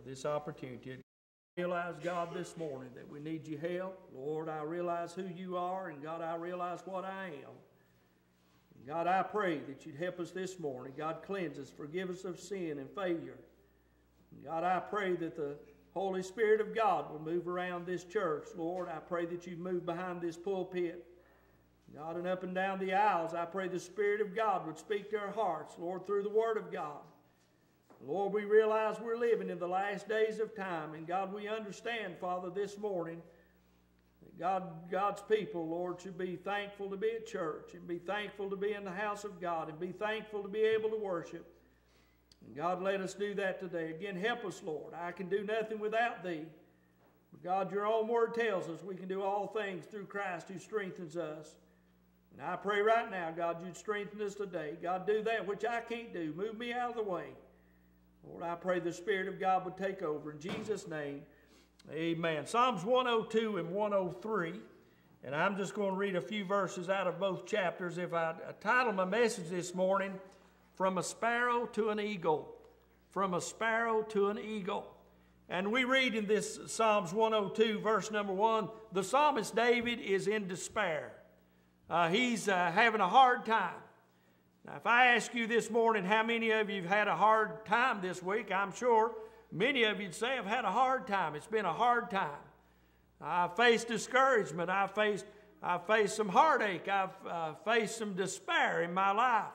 for this opportunity. I realize, God, this morning that we need your help. Lord, I realize who you are, and God, I realize what I am. And God, I pray that you'd help us this morning. God, cleanse us, forgive us of sin and failure. And God, I pray that the Holy Spirit of God will move around this church. Lord, I pray that you'd move behind this pulpit. God, and up and down the aisles, I pray the Spirit of God would speak to our hearts, Lord, through the Word of God. Lord, we realize we're living in the last days of time, and God, we understand, Father, this morning that God, God's people, Lord, should be thankful to be at church, and be thankful to be in the house of God, and be thankful to be able to worship. And God, let us do that today. Again, help us, Lord. I can do nothing without Thee. But God, your own word tells us we can do all things through Christ who strengthens us. And I pray right now, God, you'd strengthen us today. God, do that which I can't do. Move me out of the way. Lord, I pray the Spirit of God would take over. In Jesus' name, amen. Psalms 102 and 103. And I'm just going to read a few verses out of both chapters. If I title my message this morning, From a Sparrow to an Eagle. From a Sparrow to an Eagle. And we read in this Psalms 102, verse number 1, the psalmist David is in despair. Uh, he's uh, having a hard time. Now, if I ask you this morning how many of you have had a hard time this week, I'm sure many of you'd say I've had a hard time. It's been a hard time. I've faced discouragement. I've faced, I've faced some heartache. I've uh, faced some despair in my life.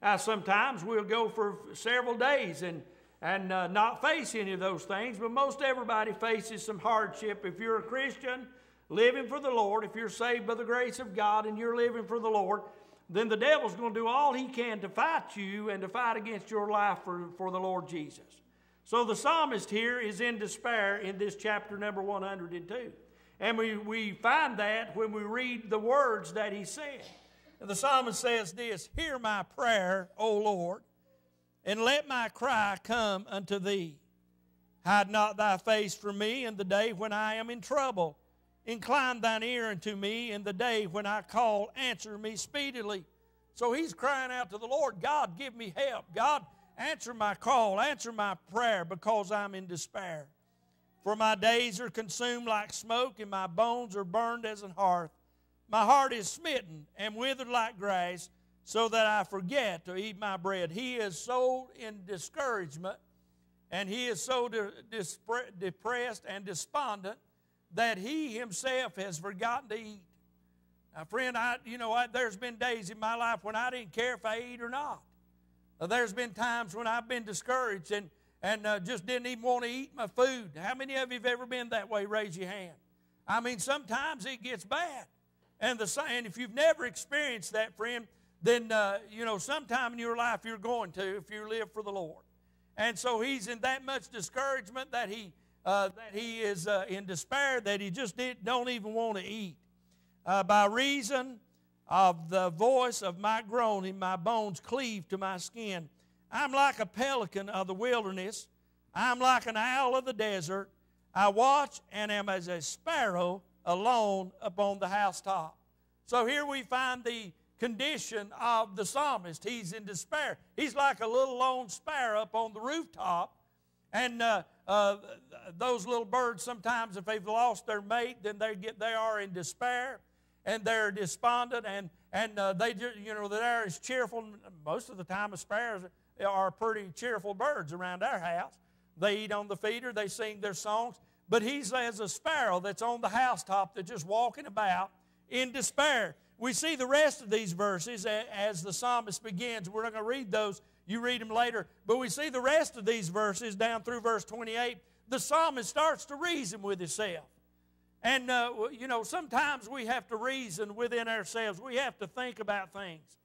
Uh, sometimes we'll go for several days and, and uh, not face any of those things, but most everybody faces some hardship. If you're a Christian living for the Lord, if you're saved by the grace of God and you're living for the Lord, then the devil's going to do all he can to fight you and to fight against your life for, for the Lord Jesus. So the psalmist here is in despair in this chapter number 102. And we, we find that when we read the words that he said. And the psalmist says this Hear my prayer, O Lord, and let my cry come unto thee. Hide not thy face from me in the day when I am in trouble. Incline thine ear unto me in the day when I call, answer me speedily. So he's crying out to the Lord, God, give me help. God, answer my call, answer my prayer because I'm in despair. For my days are consumed like smoke, and my bones are burned as an hearth. My heart is smitten and withered like grass, so that I forget to eat my bread. He is so in discouragement, and he is so de- depressed and despondent that he himself has forgotten to eat. Now, friend, I, you know, I, there's been days in my life when I didn't care if I eat or not. Uh, there's been times when I've been discouraged and, and uh, just didn't even want to eat my food. How many of you have ever been that way? Raise your hand. I mean, sometimes it gets bad. And, the, and if you've never experienced that, friend, then, uh, you know, sometime in your life you're going to if you live for the Lord. And so he's in that much discouragement that he uh, that he is uh, in despair, that he just did, don't even want to eat. Uh, by reason of the voice of my groaning, my bones cleave to my skin. I'm like a pelican of the wilderness. I'm like an owl of the desert. I watch and am as a sparrow alone upon the housetop. So here we find the condition of the psalmist. He's in despair. He's like a little lone sparrow up on the rooftop. And uh, uh, those little birds sometimes if they've lost their mate then they get they are in despair and they're despondent and and uh, they just you know they're as cheerful most of the time sparrows are pretty cheerful birds around our house they eat on the feeder they sing their songs but he's as a sparrow that's on the housetop that's just walking about in despair we see the rest of these verses as the psalmist begins we're not going to read those you read them later. But we see the rest of these verses down through verse 28. The psalmist starts to reason with himself. And, uh, you know, sometimes we have to reason within ourselves. We have to think about things.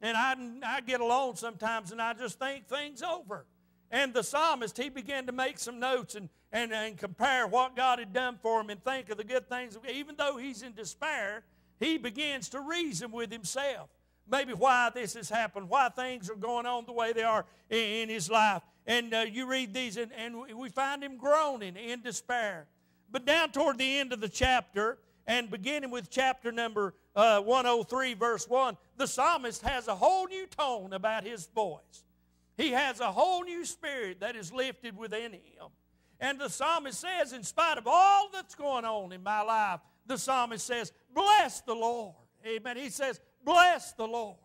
And I, I get alone sometimes and I just think things over. And the psalmist, he began to make some notes and, and, and compare what God had done for him and think of the good things. Even though he's in despair, he begins to reason with himself maybe why this has happened, why things are going on the way they are in, in his life. And uh, you read these, and, and we find him groaning in despair. But down toward the end of the chapter, and beginning with chapter number uh, 103, verse 1, the psalmist has a whole new tone about his voice. He has a whole new spirit that is lifted within him. And the psalmist says, in spite of all that's going on in my life, the psalmist says, Bless the Lord. Amen. He says, Bless the Lord.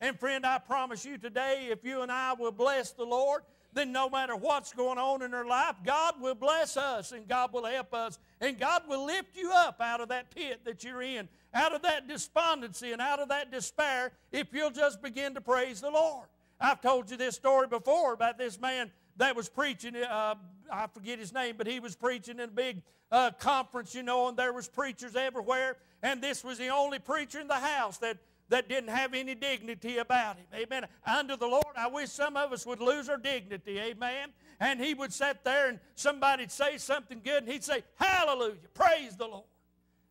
And friend, I promise you today, if you and I will bless the Lord, then no matter what's going on in our life, God will bless us and God will help us and God will lift you up out of that pit that you're in, out of that despondency and out of that despair if you'll just begin to praise the Lord. I've told you this story before about this man that was preaching. Uh, I forget his name, but he was preaching in a big uh, conference, you know, and there was preachers everywhere. And this was the only preacher in the house that that didn't have any dignity about him. Amen. Under the Lord, I wish some of us would lose our dignity. Amen. And he would sit there and somebody'd say something good and he'd say, Hallelujah, praise the Lord.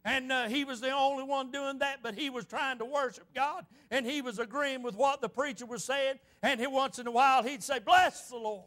And uh, he was the only one doing that, but he was trying to worship God and he was agreeing with what the preacher was saying. And he, once in a while he'd say, Bless the Lord.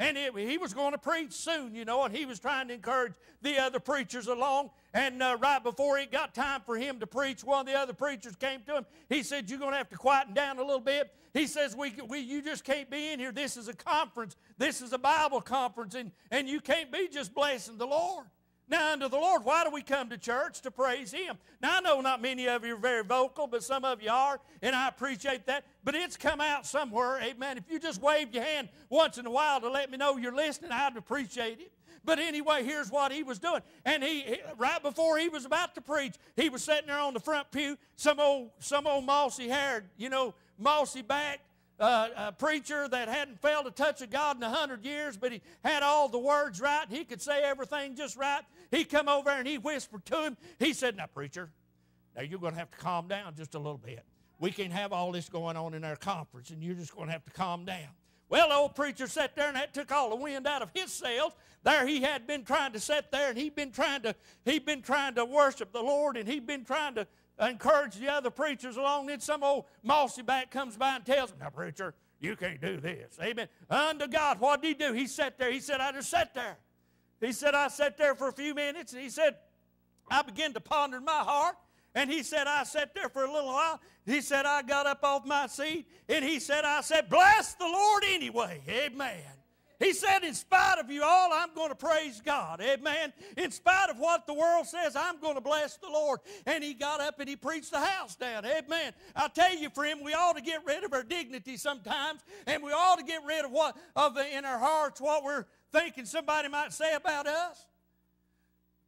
And it, he was going to preach soon, you know, and he was trying to encourage the other preachers along. And uh, right before it got time for him to preach, one of the other preachers came to him. He said, You're going to have to quieten down a little bit. He says, we, we, You just can't be in here. This is a conference, this is a Bible conference, and, and you can't be just blessing the Lord. Now, unto the Lord, why do we come to church? To praise Him. Now, I know not many of you are very vocal, but some of you are, and I appreciate that. But it's come out somewhere, amen. If you just waved your hand once in a while to let me know you're listening, I'd appreciate it. But anyway, here's what he was doing. And he, right before he was about to preach, he was sitting there on the front pew, some old, some old mossy haired, you know, mossy back, uh, a preacher that hadn't failed to touch a God in a hundred years, but he had all the words right. He could say everything just right. He come over and he whispered to him. He said, "Now, preacher, now you're going to have to calm down just a little bit. We can't have all this going on in our conference, and you're just going to have to calm down." Well, the old preacher sat there and that took all the wind out of his sails. There he had been trying to sit there and he'd been trying to he'd been trying to worship the Lord and he'd been trying to encourage the other preachers along. Then some old mossy back comes by and tells him, Now, preacher, you can't do this. Amen. Unto God, what did he do? He sat there. He said, I just sat there. He said, I sat there for a few minutes, and he said, I began to ponder in my heart. And he said, I sat there for a little while. He said, I got up off my seat, and he said, I said, Bless the Lord anyway. Amen. He said, in spite of you all, I'm going to praise God. Amen. In spite of what the world says, I'm going to bless the Lord. And he got up and he preached the house down. Amen. I tell you, friend, we ought to get rid of our dignity sometimes, and we ought to get rid of what of the, in our hearts what we're thinking somebody might say about us,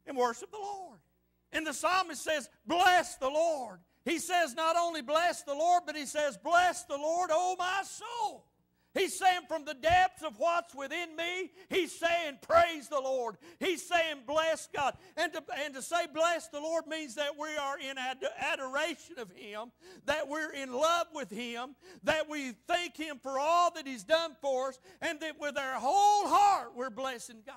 and worship the Lord. And the psalmist says, Bless the Lord. He says, Not only bless the Lord, but he says, Bless the Lord, O my soul. He's saying from the depths of what's within me, he's saying, Praise the Lord. He's saying, Bless God. And to, and to say, Bless the Lord means that we are in ad- adoration of Him, that we're in love with Him, that we thank Him for all that He's done for us, and that with our whole heart we're blessing God.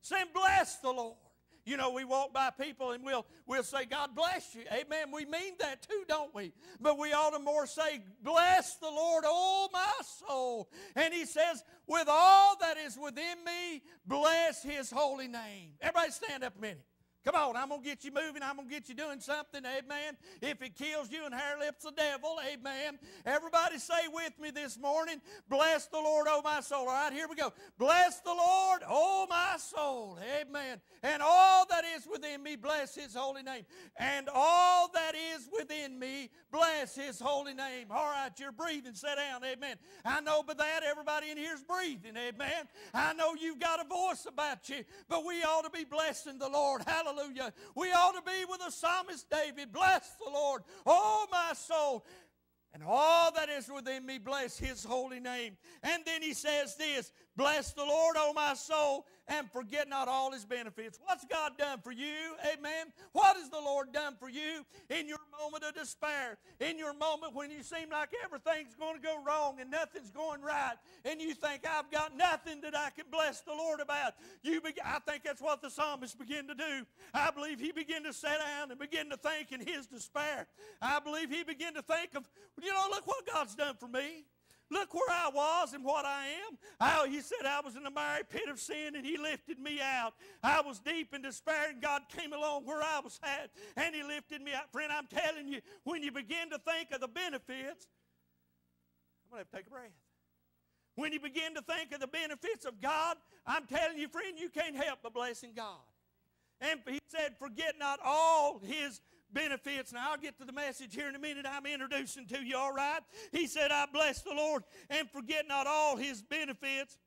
Saying, Bless the Lord. You know, we walk by people and we'll, we'll say, God bless you. Amen. We mean that too, don't we? But we ought to more say, Bless the Lord, oh my soul. And he says, With all that is within me, bless his holy name. Everybody stand up a minute. Come on, I'm going to get you moving. I'm going to get you doing something. Amen. If it kills you and hair lips the devil. Amen. Everybody say with me this morning, Bless the Lord, oh my soul. All right, here we go. Bless the Lord, oh my soul. Amen. And all that is within me, bless his holy name. And all that is within me, bless his holy name. All right, you're breathing. Sit down. Amen. I know by that everybody in here is breathing. Amen. I know you've got a voice about you, but we ought to be blessing the Lord. Hallelujah. Hallelujah. We ought to be with the psalmist David. Bless the Lord, oh my soul. And all that is within me, bless his holy name. And then he says this Bless the Lord, O my soul, and forget not all his benefits. What's God done for you? Amen. What has the Lord done for you in your moment of despair? In your moment when you seem like everything's going to go wrong and nothing's going right, and you think, I've got nothing that I can bless the Lord about. You be- I think that's what the psalmist began to do. I believe he began to sit down and begin to think in his despair. I believe he began to think of, you know, look what God's done for me. Look where I was and what I am. I, he said I was in the miry pit of sin and he lifted me out. I was deep in despair and God came along where I was at and he lifted me out. Friend, I'm telling you, when you begin to think of the benefits, I'm going to have to take a breath. when you begin to think of the benefits of God, I'm telling you, friend, you can't help but blessing God. And he said, Forget not all his benefits. Now, I'll get to the message here in a minute. I'm introducing to you, all right? He said, I bless the Lord and forget not all his benefits.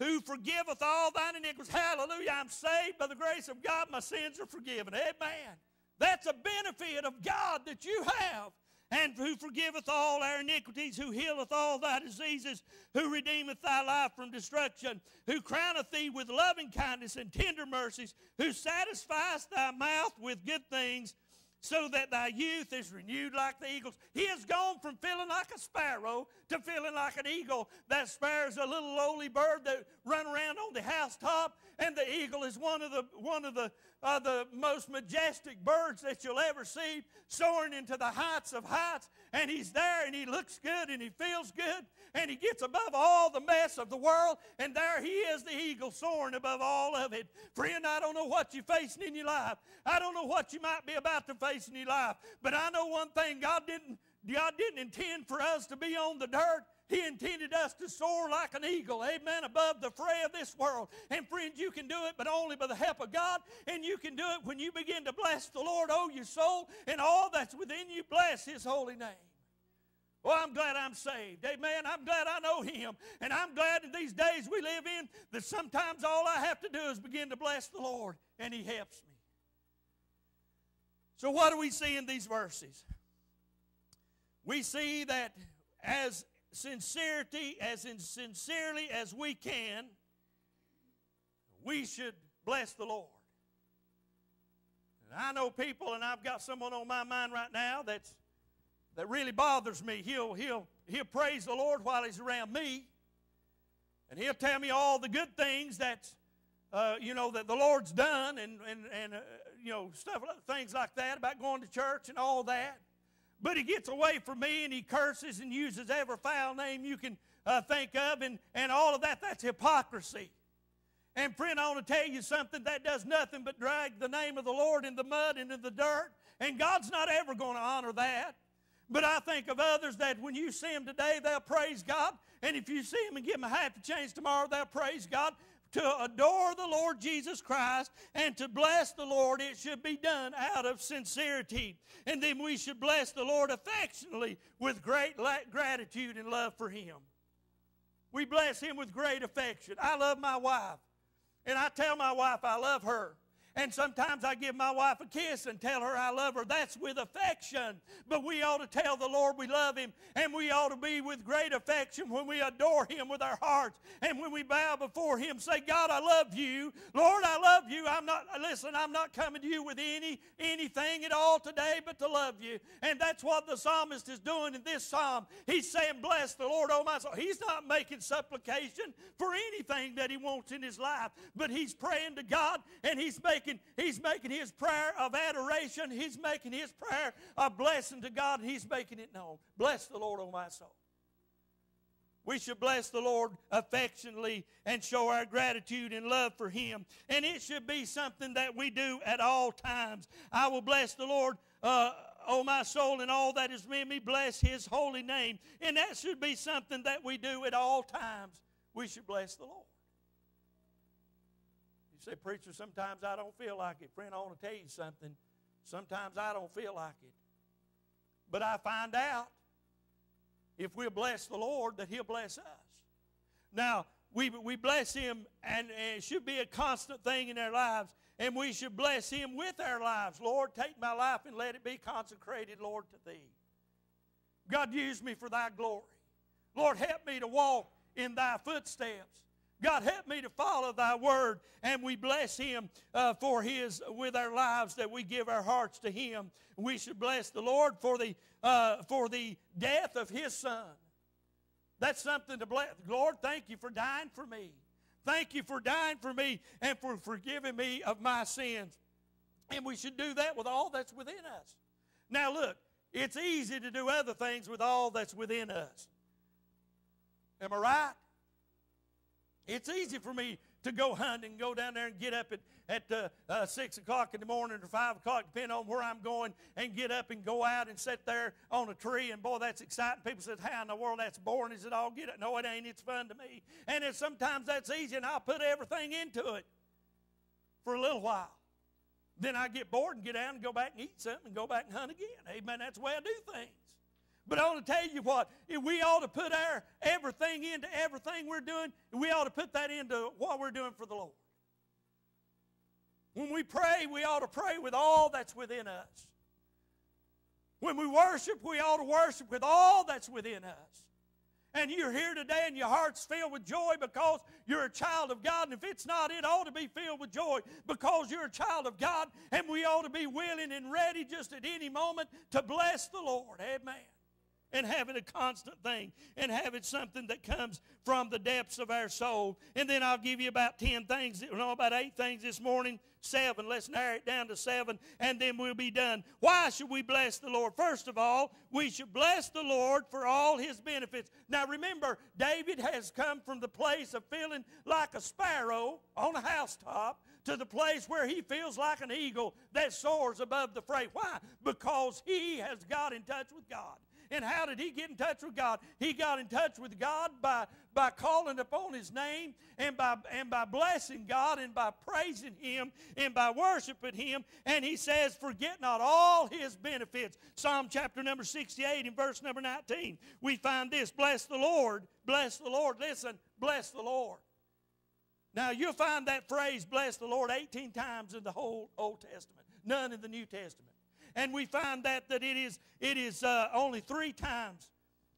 Who forgiveth all thine iniquities. Hallelujah. I'm saved by the grace of God. My sins are forgiven. Amen. That's a benefit of God that you have and who forgiveth all our iniquities, who healeth all thy diseases, who redeemeth thy life from destruction, who crowneth thee with loving kindness and tender mercies, who satisfies thy mouth with good things, so that thy youth is renewed like the eagles. He has gone from feeling like a sparrow to feeling like an eagle. That sparrow is a little lowly bird that run around on the housetop, and the eagle is one of the one of the uh, the most majestic birds that you'll ever see, soaring into the heights of heights. And he's there, and he looks good, and he feels good, and he gets above all the mess of the world, and there he is, the eagle soaring above all of it. Friend, I don't know what you're facing in your life. I don't know what you might be about to face in your life, but I know one thing: God didn't God didn't intend for us to be on the dirt. He intended us to soar like an eagle, amen, above the fray of this world. And friends, you can do it, but only by the help of God. And you can do it when you begin to bless the Lord, oh, your soul, and all that's within you, bless His holy name. Oh, I'm glad I'm saved. Amen. I'm glad I know Him. And I'm glad in these days we live in that sometimes all I have to do is begin to bless the Lord, and He helps me. So, what do we see in these verses? We see that as sincerity, as in sincerely as we can, we should bless the Lord. And I know people, and I've got someone on my mind right now that's that really bothers me. He'll he'll he'll praise the Lord while he's around me, and he'll tell me all the good things that uh, you know that the Lord's done, and and and uh, you know stuff things like that about going to church and all that. But he gets away from me and he curses and uses every foul name you can uh, think of, and, and all of that, that's hypocrisy. And friend, I want to tell you something that does nothing but drag the name of the Lord in the mud and in the dirt. And God's not ever going to honor that. But I think of others that when you see them today, they'll praise God. And if you see them and give them a happy change tomorrow, they'll praise God to adore the Lord Jesus Christ and to bless the Lord, it should be done out of sincerity. And then we should bless the Lord affectionately with great gratitude and love for Him. We bless Him with great affection. I love my wife, and I tell my wife I love her. And sometimes I give my wife a kiss and tell her I love her. That's with affection. But we ought to tell the Lord we love Him. And we ought to be with great affection when we adore Him with our hearts. And when we bow before Him, say, God, I love you. Lord, I love you. I'm not, listen, I'm not coming to you with any anything at all today but to love you. And that's what the psalmist is doing in this psalm. He's saying, Bless the Lord, oh my soul. He's not making supplication for anything that he wants in his life, but he's praying to God and he's making making, he's making his prayer of adoration. He's making his prayer of blessing to God, and he's making it known. Bless the Lord, O my soul. We should bless the Lord affectionately and show our gratitude and love for Him. And it should be something that we do at all times. I will bless the Lord, uh, oh my soul, and all that is in me. Bless His holy name. And that should be something that we do at all times. We should bless the Lord say, Preacher, sometimes I don't feel like it. Friend, I want to tell you something. Sometimes I don't feel like it. But I find out if we bless the Lord that He'll bless us. Now, we, we bless Him, and, and it should be a constant thing in our lives, and we should bless Him with our lives. Lord, take my life and let it be consecrated, Lord, to Thee. God, use me for Thy glory. Lord, help me to walk in Thy footsteps. God, help me to follow thy word. And we bless him uh, for his, with our lives, that we give our hearts to him. We should bless the Lord for the, uh, for the death of his son. That's something to bless. Lord, thank you for dying for me. Thank you for dying for me and for forgiving me of my sins. And we should do that with all that's within us. Now, look, it's easy to do other things with all that's within us. Am I right? It's easy for me to go hunting, go down there and get up at, at uh, uh, 6 o'clock in the morning or 5 o'clock, depending on where I'm going, and get up and go out and sit there on a tree. And boy, that's exciting. People say, How in the world that's boring? Is it all get it? No, it ain't. It's fun to me. And it's, sometimes that's easy, and I'll put everything into it for a little while. Then I get bored and get out and go back and eat something and go back and hunt again. Amen. That's the way I do things. But I want to tell you what, we ought to put our everything into everything we're doing, we ought to put that into what we're doing for the Lord. When we pray, we ought to pray with all that's within us. When we worship, we ought to worship with all that's within us. And you're here today and your heart's filled with joy because you're a child of God. And if it's not, it ought to be filled with joy because you're a child of God. And we ought to be willing and ready just at any moment to bless the Lord. Amen and have it a constant thing and have it something that comes from the depths of our soul. And then I'll give you about 10 things, no, about eight things this morning. Seven. Let's narrow it down to seven, and then we'll be done. Why should we bless the Lord? First of all, we should bless the Lord for all his benefits. Now remember, David has come from the place of feeling like a sparrow on a housetop to the place where he feels like an eagle that soars above the fray. Why? Because he has got in touch with God. And how did he get in touch with God? He got in touch with God by, by calling upon his name and by, and by blessing God and by praising him and by worshiping him. And he says, Forget not all his benefits. Psalm chapter number 68 and verse number 19. We find this Bless the Lord, bless the Lord. Listen, bless the Lord. Now, you'll find that phrase, bless the Lord, 18 times in the whole Old Testament, none in the New Testament and we find that that it is it is uh, only three times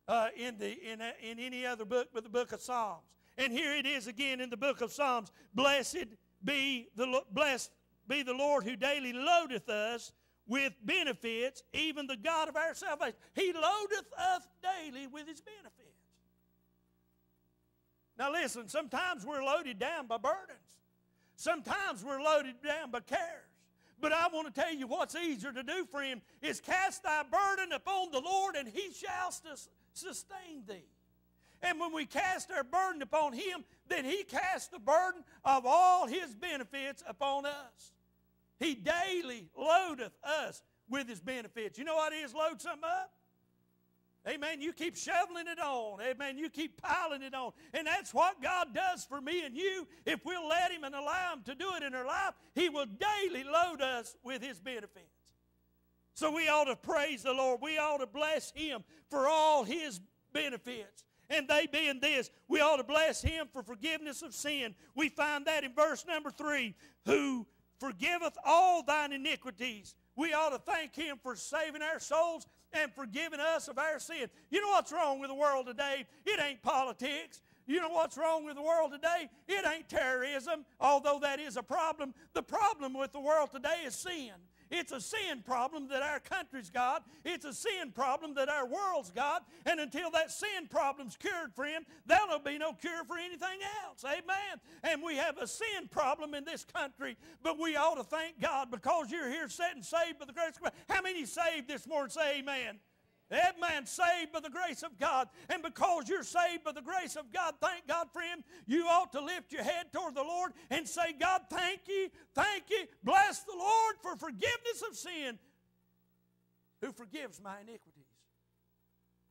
uh, in the in, a, in any other book but the book of Psalms. And here it is again in the book of Psalms. Blessed be the blessed be the Lord who daily loadeth us with benefits, even the God of our salvation. He loadeth us daily with his benefits. Now listen, sometimes we're loaded down by burdens. Sometimes we're loaded down by cares. But I want to tell you what's easier to do him is cast thy burden upon the Lord, and he shall sustain thee. And when we cast our burden upon him, then he casts the burden of all his benefits upon us. He daily loadeth us with his benefits. You know what it is, load something up? Amen. You keep shoveling it on. Amen. You keep piling it on. And that's what God does for me and you. If we'll let Him and allow Him to do it in our life, He will daily load us with His benefits. So we ought to praise the Lord. We ought to bless Him for all His benefits. And they being this, we ought to bless Him for forgiveness of sin. We find that in verse number three who forgiveth all thine iniquities. We ought to thank Him for saving our souls and forgiving us of our sin. You know what's wrong with the world today? It ain't politics. You know what's wrong with the world today? It ain't terrorism, although that is a problem. The problem with the world today is sin. It's a sin problem that our country's got. It's a sin problem that our world's got. And until that sin problem's cured him, there'll be no cure for anything else. Amen. And we have a sin problem in this country, but we ought to thank God because you're here sitting saved by the grace of God. How many saved this morning say amen? That man saved by the grace of God. And because you're saved by the grace of God, thank God him, you ought to lift your head toward the Lord and say, God, thank you, thank you. Bless the Lord for forgiveness of sin, who forgives my iniquities.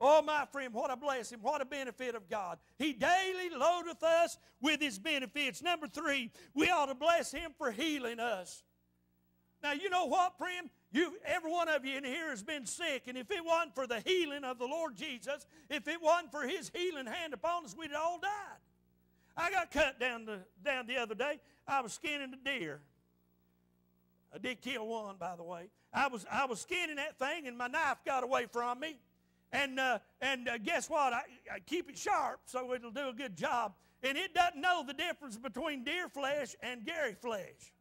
Oh, my friend, what a blessing, what a benefit of God. He daily loadeth us with his benefits. Number three, we ought to bless him for healing us. Now, you know what, friend? You, every one of you in here has been sick, and if it wasn't for the healing of the Lord Jesus, if it wasn't for His healing hand upon us, we'd all died. I got cut down the, down the other day. I was skinning a deer. I did kill one, by the way. I was, I was skinning that thing, and my knife got away from me. And, uh, and uh, guess what? I, I keep it sharp so it'll do a good job. And it doesn't know the difference between deer flesh and Gary flesh.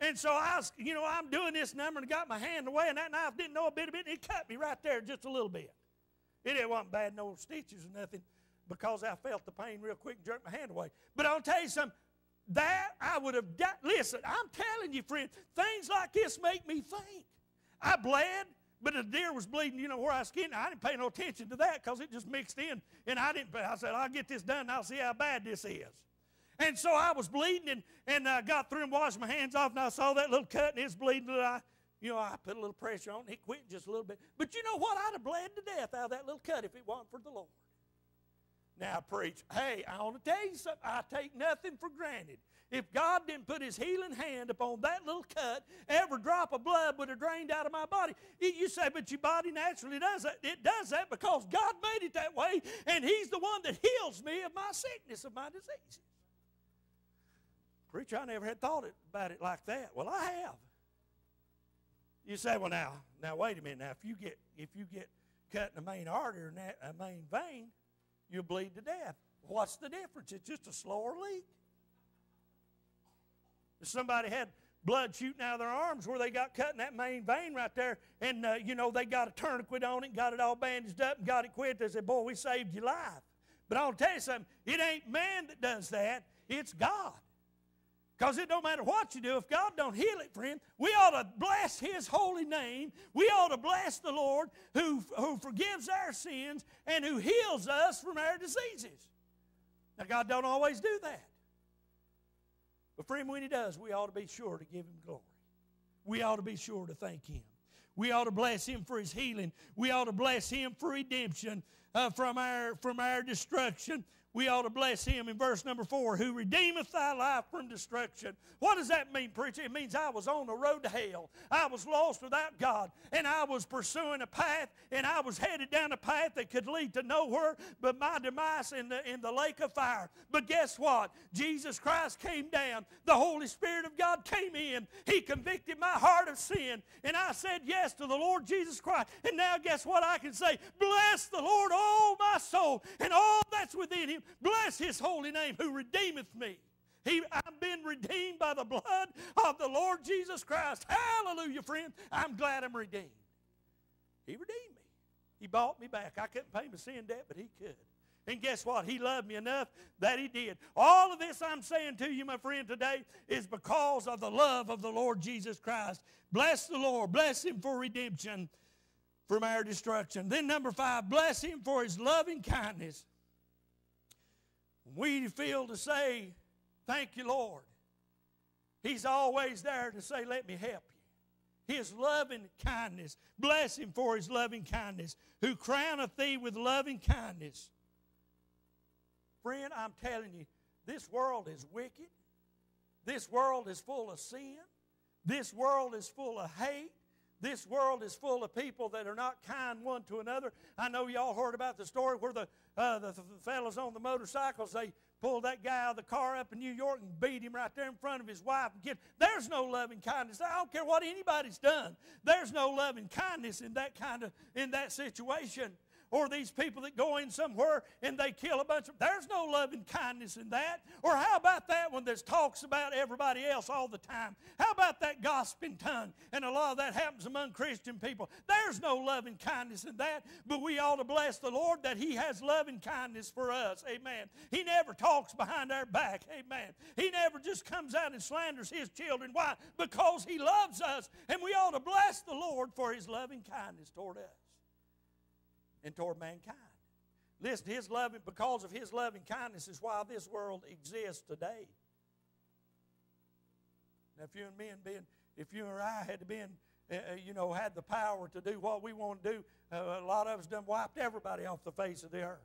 And so I was, you know, I'm doing this number and got my hand away, and that knife didn't know a bit of it, and it cut me right there just a little bit. It wasn't bad, no stitches or nothing, because I felt the pain real quick and jerked my hand away. But I'll tell you something, that I would have got, listen, I'm telling you, friend, things like this make me think. I bled, but the deer was bleeding, you know, where I skinned. I didn't pay no attention to that because it just mixed in, and I didn't, I said, I'll get this done, I'll see how bad this is. And so I was bleeding and, and I got through and washed my hands off, and I saw that little cut and it's bleeding. And I, you know, I put a little pressure on it, and it quit just a little bit. But you know what? I'd have bled to death out of that little cut if it wasn't for the Lord. Now, preach, hey, I want to tell you something. I take nothing for granted. If God didn't put his healing hand upon that little cut, every drop of blood would have drained out of my body. You say, but your body naturally does that. It does that because God made it that way, and he's the one that heals me of my sickness, of my diseases. Preacher, I never had thought it, about it like that. Well, I have. You say, well, now, now wait a minute. Now, if you get if you get cut in the main artery or a main vein, you'll bleed to death. What's the difference? It's just a slower leak. If somebody had blood shooting out of their arms where they got cut in that main vein right there, and uh, you know they got a tourniquet on it, and got it all bandaged up, and got it quit. They said, "Boy, we saved your life." But I'll tell you something: it ain't man that does that; it's God. Because it don't matter what you do, if God don't heal it, friend, we ought to bless His holy name. We ought to bless the Lord who, who forgives our sins and who heals us from our diseases. Now, God don't always do that. But friend, when He does, we ought to be sure to give Him glory. We ought to be sure to thank Him. We ought to bless Him for His healing. We ought to bless Him for redemption uh, from, our, from our destruction we ought to bless him in verse number four, who redeemeth thy life from destruction. What does that mean, preacher? It means I was on the road to hell. I was lost without God, and I was pursuing a path, and I was headed down a path that could lead to nowhere but my demise in the, in the lake of fire. But guess what? Jesus Christ came down. The Holy Spirit of God came in. He convicted my heart of sin, and I said yes to the Lord Jesus Christ. And now guess what I can say? Bless the Lord, oh my soul, and all that's within him. Bless his holy name who redeemeth me. He, I've been redeemed by the blood of the Lord Jesus Christ. Hallelujah, friend. I'm glad I'm redeemed. He redeemed me. He bought me back. I couldn't pay my sin debt, but he could. And guess what? He loved me enough that he did. All of this I'm saying to you, my friend, today is because of the love of the Lord Jesus Christ. Bless the Lord. Bless him for redemption from our destruction. Then, number five, bless him for his loving kindness we feel to say, Thank you, Lord, He's always there to say, Let me help you. His loving kindness. Bless Him for His loving kindness, who crowneth thee with loving kindness. Friend, I'm telling you, this world is wicked. This world is full of sin. This world is full of hate. This world is full of people that are not kind one to another. I know y'all heard about the story where the, uh, the, the fellas on the motorcycles, they pulled that guy out of the car up in New York and beat him right there in front of his wife and kid. There's no loving kindness. I don't care what anybody's done. There's no loving kindness in that kind of in that situation or these people that go in somewhere and they kill a bunch of there's no loving kindness in that. Or how about that one that talks about everybody else all the time? How about that gossiping tongue? And a lot of that happens among christian people. There's no loving kindness in that but we ought to bless the lord that he has loving kindness for us. Amen. He never talks behind our back. Amen. He never just comes out and slanders his children. Why? Because he loves us and we ought to bless the lord for his loving kindness toward us and toward mankind. Listen, his loving, because of his loving kindness is why this world exists today. Now, if you and me and being, if you or I had been, uh, you know, had the power to do what we want to do, uh, a lot of us done wiped everybody off the face of the earth.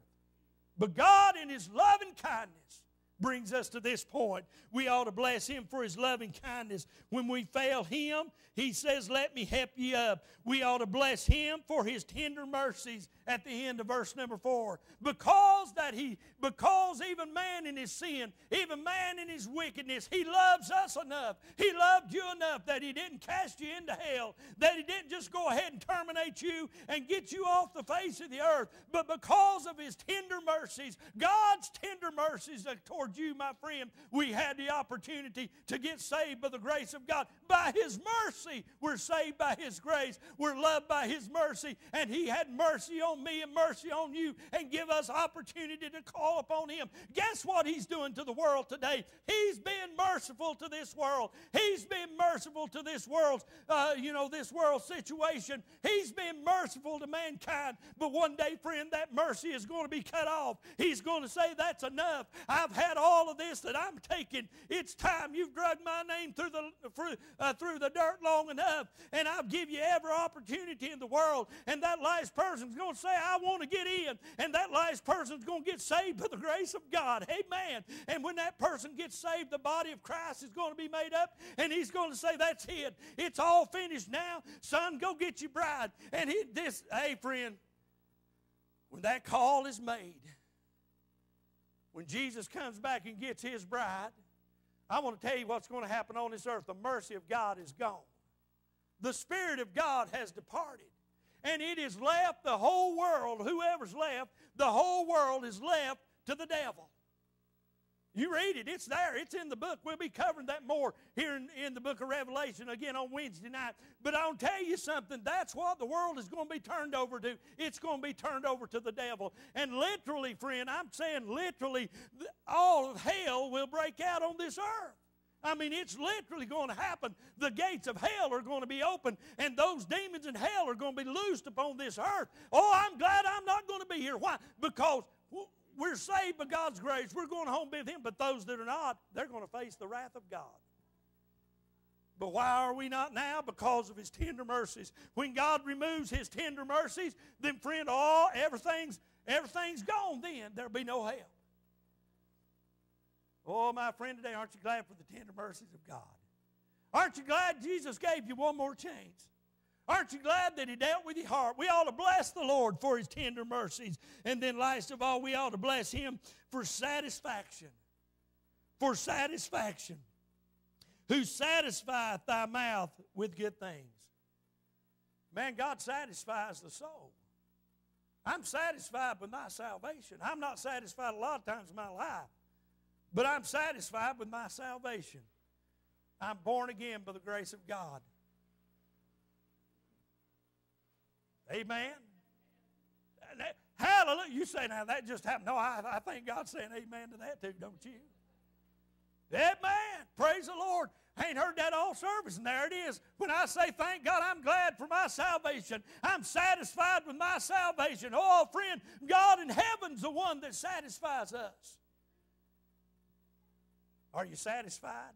But God, in His loving kindness, brings us to this point. We ought to bless Him for His loving kindness. When we fail Him, He says, Let me help you up. We ought to bless Him for His tender mercies at the end of verse number four. Because that He, because even man in his sin, even man in his wickedness, He loves us enough. He loved you enough that He didn't cast you into hell, that He didn't just go ahead and terminate you and get you off the face of the earth, but because of His tender mercies, God's tender mercies toward you, my friend, we had the opportunity to get saved by the grace of God. By His mercy, we're saved by His grace. We're loved by His mercy, and He had mercy on me and mercy on you and give us opportunity to call upon Him. Guess what He's doing to the world today? He's being merciful to this world. He's being merciful to this world's, uh, you know, this world situation. He's being merciful to mankind. But one day, friend, that mercy is going to be cut off. He's going to say, That's enough. I've had glad all of this that I'm taking, it's time. You've dragged my name through the, through, uh, through the dirt long enough, and I'll give you every opportunity in the world. And that last person's going to say, I want to get in. And that last person's going to get saved by the grace of God. Amen. And when that person gets saved, the body of Christ is going to be made up, and he's going to say, That's it. It's all finished now. Son, go get your bride. And he, this, hey, friend, when that call is made, when Jesus comes back and gets his bride, I want to tell you what's going to happen on this earth. The mercy of God is gone. The Spirit of God has departed. And it is left the whole world, whoever's left, the whole world is left to the devil. You read it, it's there, it's in the book. We'll be covering that more here in, in the book of Revelation again on Wednesday night. But I'll tell you something, that's what the world is going to be turned over to. It's going to be turned over to the devil. And literally, friend, I'm saying literally, all of hell will break out on this earth. I mean, it's literally going to happen. The gates of hell are going to be open, and those demons in hell are going to be loosed upon this earth. Oh, I'm glad I'm not going to be here. Why? Because we're saved by God's grace. We're going home with Him. But those that are not, they're going to face the wrath of God. But why are we not now? Because of His tender mercies. When God removes His tender mercies, then friend, all everything's everything's gone. Then there'll be no hell. Oh, my friend, today, aren't you glad for the tender mercies of God? Aren't you glad Jesus gave you one more chance? Aren't you glad that He dealt with your heart? We ought to bless the Lord for His tender mercies. And then, last of all, we ought to bless Him for satisfaction. For satisfaction. Who satisfieth thy mouth with good things. Man, God satisfies the soul. I'm satisfied with my salvation. I'm not satisfied a lot of times in my life, but I'm satisfied with my salvation. I'm born again by the grace of God. Amen. Hallelujah. You say, now that just happened. No, I, I think God's saying amen to that too, don't you? Amen. Praise the Lord. I ain't heard that all service, and there it is. When I say thank God, I'm glad for my salvation. I'm satisfied with my salvation. Oh, friend, God in heaven's the one that satisfies us. Are you satisfied?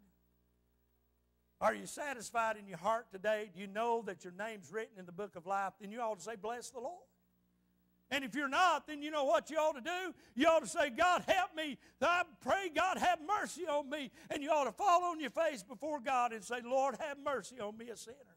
Are you satisfied in your heart today? Do you know that your name's written in the book of life? Then you ought to say, Bless the Lord. And if you're not, then you know what you ought to do? You ought to say, God, help me. I pray, God, have mercy on me. And you ought to fall on your face before God and say, Lord, have mercy on me, a sinner.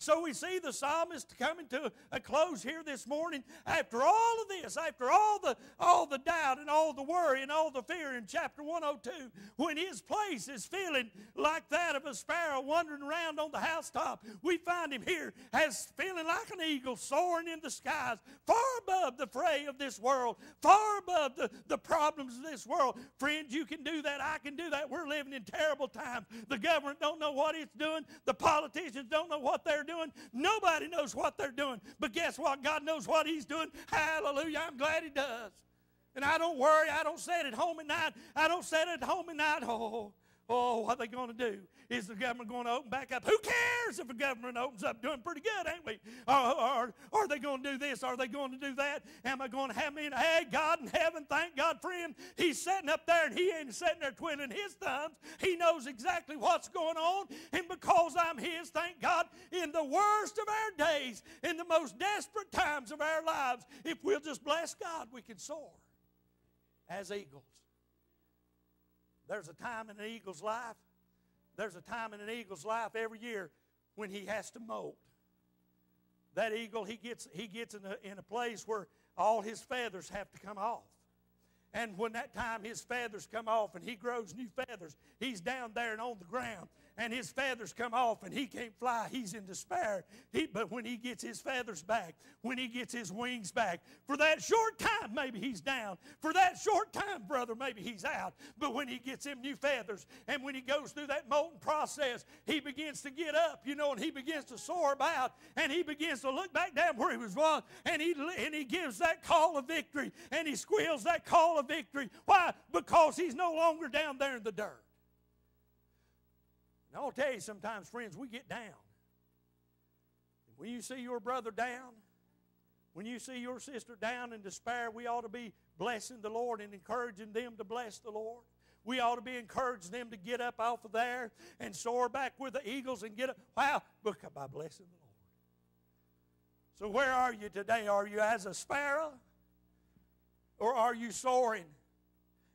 So we see the psalmist coming to a close here this morning. After all of this, after all the all the doubt and all the worry and all the fear in chapter 102, when his place is feeling like that of a sparrow wandering around on the housetop, we find him here as feeling like an eagle soaring in the skies, far above the fray of this world, far above the, the problems of this world. Friends, you can do that. I can do that. We're living in terrible times. The government don't know what it's doing. The politicians don't know what they're doing. Nobody knows what they're doing. But guess what? God knows what He's doing. Hallelujah. I'm glad He does. And I don't worry. I don't sit at home at night. I don't sit at home at night. Oh, oh, what are they going to do? Is the government going to open back up? Who cares if the government opens up? Doing pretty good, ain't we? Or, or, are they going to do this? Are they going to do that? Am I going to have me in? Hey, God in heaven, thank God him. He's sitting up there and he ain't sitting there twiddling his thumbs. He knows exactly what's going on. And because I'm his, thank God, in the worst of our days, in the most desperate times of our lives, if we'll just bless God, we can soar as eagles. There's a time in an eagle's life there's a time in an eagle's life every year when he has to molt. That eagle, he gets, he gets in, a, in a place where all his feathers have to come off. And when that time his feathers come off and he grows new feathers, he's down there and on the ground and his feathers come off and he can't fly, he's in despair. He, but when he gets his feathers back, when he gets his wings back, for that short time, maybe he's down. For that short time, brother, maybe he's out. But when he gets him new feathers and when he goes through that molting process, he begins to get up, you know, and he begins to soar about and he begins to look back down where he was wrong and he, and he gives that call of victory and he squeals that call of victory. Why? Because he's no longer down there in the dirt. And I'll tell you sometimes, friends, we get down. When you see your brother down, when you see your sister down in despair, we ought to be blessing the Lord and encouraging them to bless the Lord. we ought to be encouraging them to get up off of there and soar back with the eagles and get up. Wow, look by blessing the Lord. So, where are you today? Are you as a sparrow or are you soaring?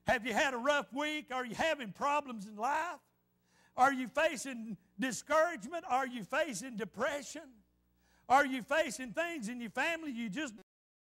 Have you had a rough week? Are you having problems in life? Are you facing discouragement? Are you facing depression? Are you facing things in your family you just